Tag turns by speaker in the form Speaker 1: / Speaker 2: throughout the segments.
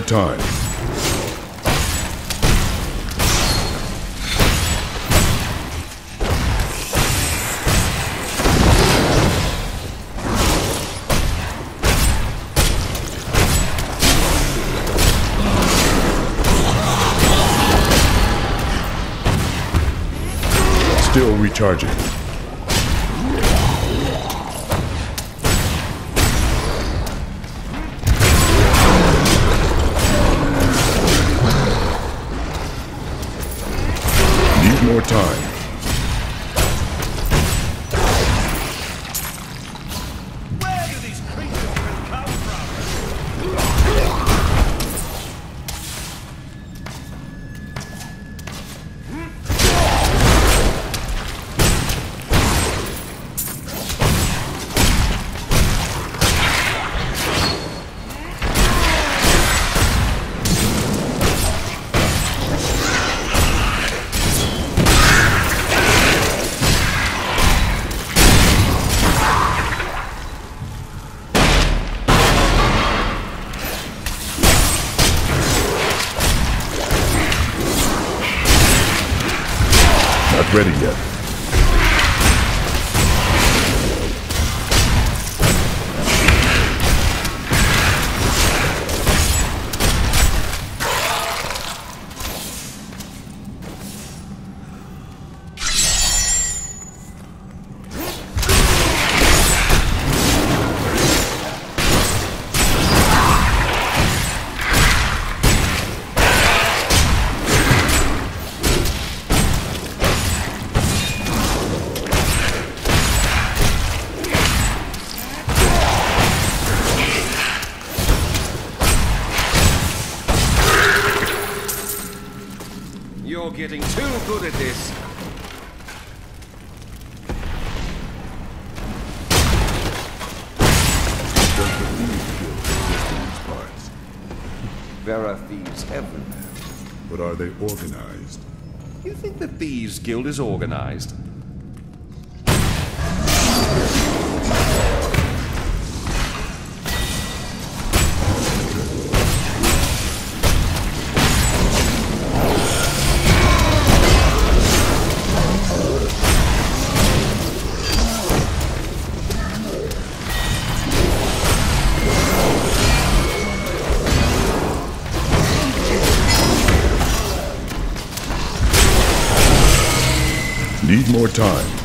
Speaker 1: time. Still recharging. Ready yet.
Speaker 2: You're getting too good at this.
Speaker 1: The Thieves Guild exist in parts?
Speaker 2: There are thieves everywhere.
Speaker 1: But are they organized?
Speaker 2: You think the Thieves Guild is organized?
Speaker 1: More time.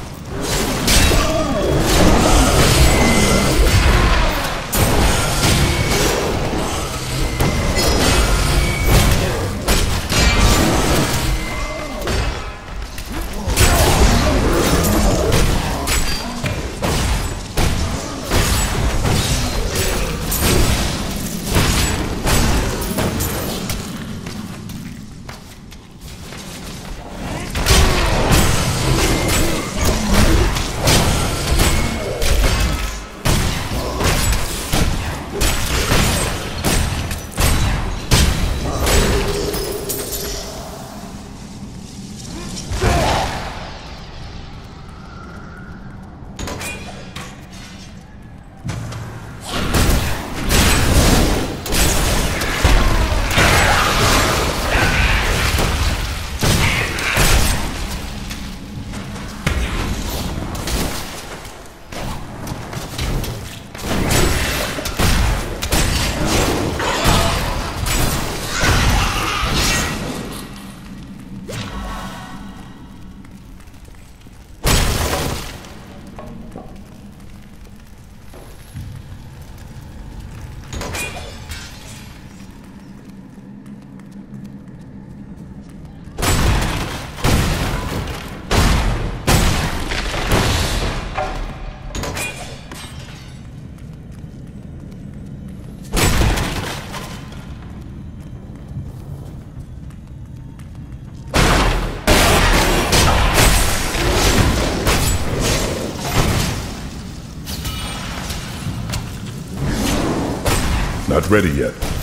Speaker 1: Not ready yet.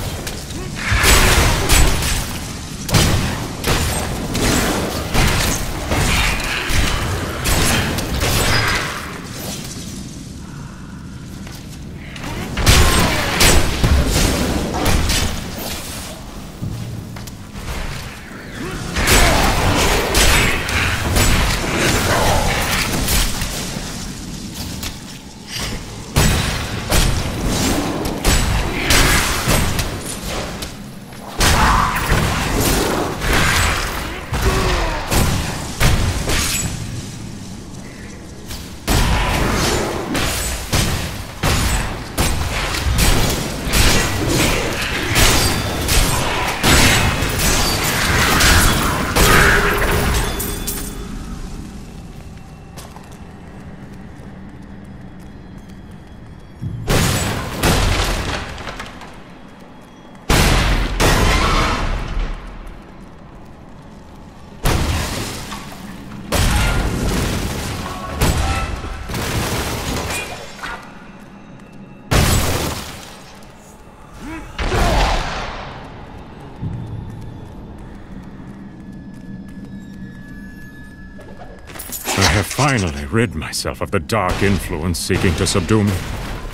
Speaker 3: Finally rid myself of the dark influence seeking to subdue me.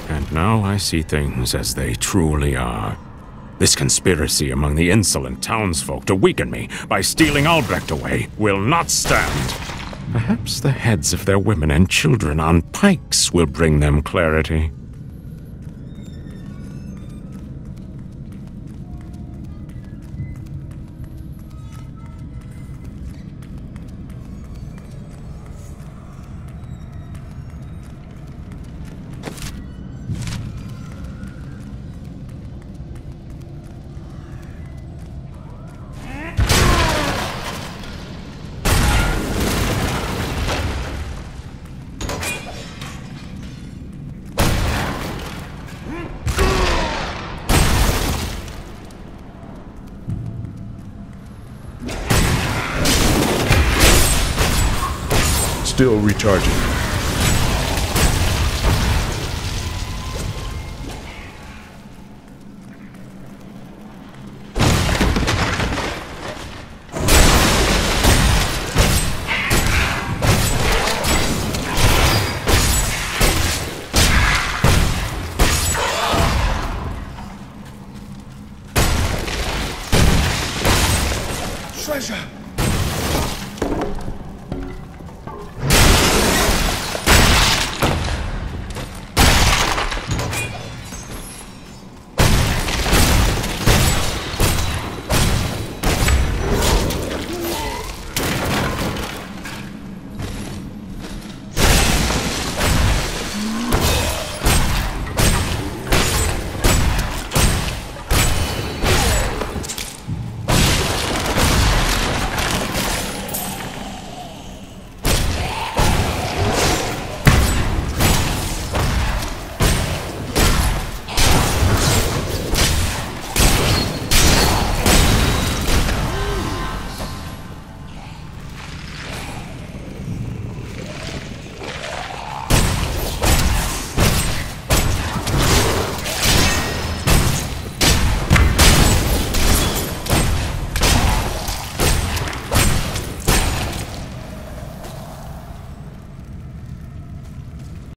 Speaker 3: And now I see things as they truly are. This conspiracy among the insolent townsfolk to weaken me by stealing Albrecht away will not stand. Perhaps the heads of their women and children on pikes will bring them clarity.
Speaker 1: Still recharging.